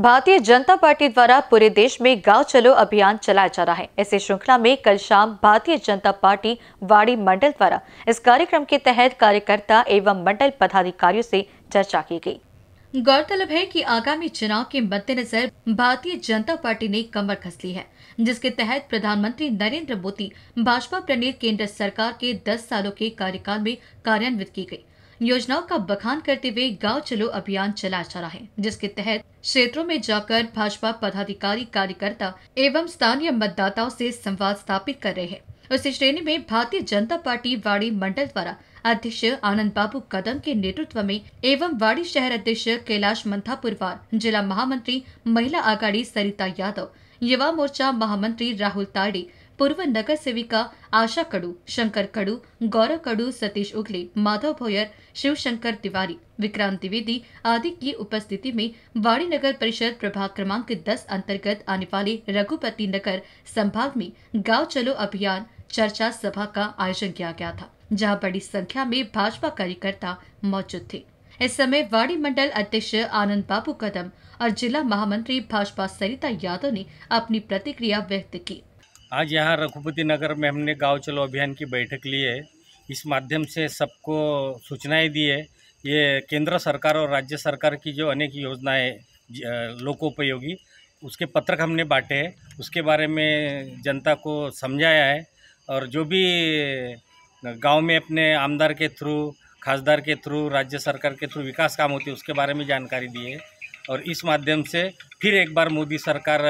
Bharatiya Janata party द्वारा पूरे देश में गाँव चलो अभियान चलाया जा रहा है। ऐसी श्रृंखला में कल शाम भारतीय जनता पार्टी वाड़ी मंडल द्वारा इस कार्यक्रम के तहत कार्यकर्ता एवं मंडल पदाधिकारियों से चर्चा की गई। गौरतलब है कि आगामी चुनाव के मद्देनजर भारतीय जनता पार्टी ने कमर कस ली है, जिसके तहत प्रधानमंत्री नरेंद्र मोदी, भाजपा प्रणीत केंद्र सरकार के 10 सालों के कार्यकाल में कार्यान्वित की गई। योजनाओं का बखान करते हुए गाँव चलो अभियान चलाया जा रहा है, जिसके तहत क्षेत्रों में जाकर भाजपा पदाधिकारी, कार्यकर्ता एवं स्थानीय मतदाताओं से संवाद स्थापित कर रहे हैं। उसी श्रेणी में भारतीय जनता पार्टी वाड़ी मंडल द्वारा अध्यक्ष आनंद बाबू कदम के नेतृत्व में एवं वाड़ी शहर अध्यक्ष कैलाश मंथापुरवार, जिला महामंत्री महिला आघाड़ी सरिता यादव, युवा मोर्चा महामंत्री राहुल ताड़ी पूर्व नगर सेविका आशा कडू, शंकर कडू, गौरव कडू, सतीश उगले, माधव भोयर शिव शंकर तिवारी, विक्रांत द्विवेदी आदि की उपस्थिति में वाड़ी नगर परिषद प्रभाग क्रमांक 10 अंतर्गत आने वाले रघुपति नगर संभाग में गाँव चलो अभियान चर्चा सभा का आयोजन किया गया था, जहाँ बड़ी संख्या में भाजपा कार्यकर्ता मौजूद थे। इस समय वाड़ी मंडल अध्यक्ष आनंद बाबू कदम और जिला महामंत्री भाजपा सरिता यादव ने अपनी प्रतिक्रिया व्यक्त की। आज यहाँ रघुपति नगर में हमने गाँव चलो अभियान की बैठक ली है। इस माध्यम से सबको सूचनाएँ दी है। ये केंद्र सरकार और राज्य सरकार की जो अनेक योजनाएँ लोकोपयोगी, उसके पत्रक हमने बांटे हैं। उसके बारे में जनता को समझाया है और जो भी गाँव में अपने आमदार के थ्रू, खासदार के थ्रू, राज्य सरकार के थ्रू विकास काम होती है, उसके बारे में जानकारी दी है। और इस माध्यम से फिर एक बार मोदी सरकार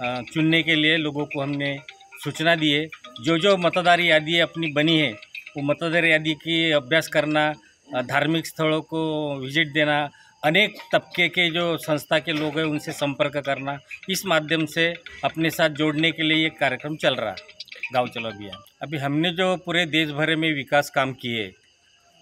चुनने के लिए लोगों को हमने सूचना दी है। जो जो मतदार यादी अपनी बनी है, वो मतदार यादी की अभ्यास करना धार्मिक स्थलों को विज़िट देना, अनेक तबके के जो संस्था के लोग हैं, उनसे संपर्क करना, इस माध्यम से अपने साथ जोड़ने के लिए ये कार्यक्रम चल रहा है, गाँव चलो अभियान। अभी हमने जो पूरे देश भर में विकास काम किए,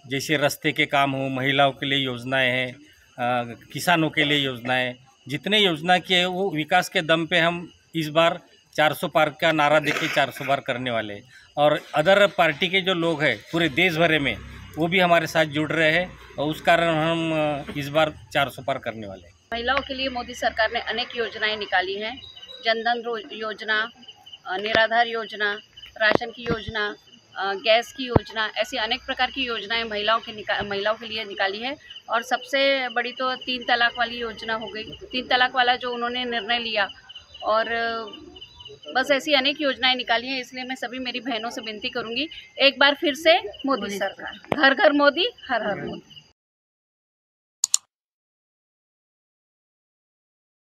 जैसे रास्ते के काम हो, महिलाओं के लिए योजनाएँ हैं किसानों के लिए योजनाएँ जितने योजना किए वो विकास के दम पे हम इस बार 400 पार का नारा देके 400 बार करने वाले और अदर पार्टी के जो लोग हैं, पूरे देश भरे में, वो भी हमारे साथ जुड़ रहे हैं और उस कारण हम इस बार 400 पार करने वाले महिलाओं के लिए मोदी सरकार ने अनेक योजनाएँ निकाली हैं। जनधन योजना निराधार योजना, राशन की योजना गैस की योजना ऐसी अनेक प्रकार की योजनाएँ महिलाओं के महिलाओं के लिए निकाली है। और सबसे बड़ी तो तीन तलाक वाली योजना हो गई। तीन तलाक वाला जो उन्होंने निर्णय लिया और बस ऐसी अनेक योजनाएँ निकाली हैं इसलिए मैं सभी मेरी बहनों से विनती करूँगी एक बार फिर से मोदी सरकार। घर घर मोदी हर हर मोदी।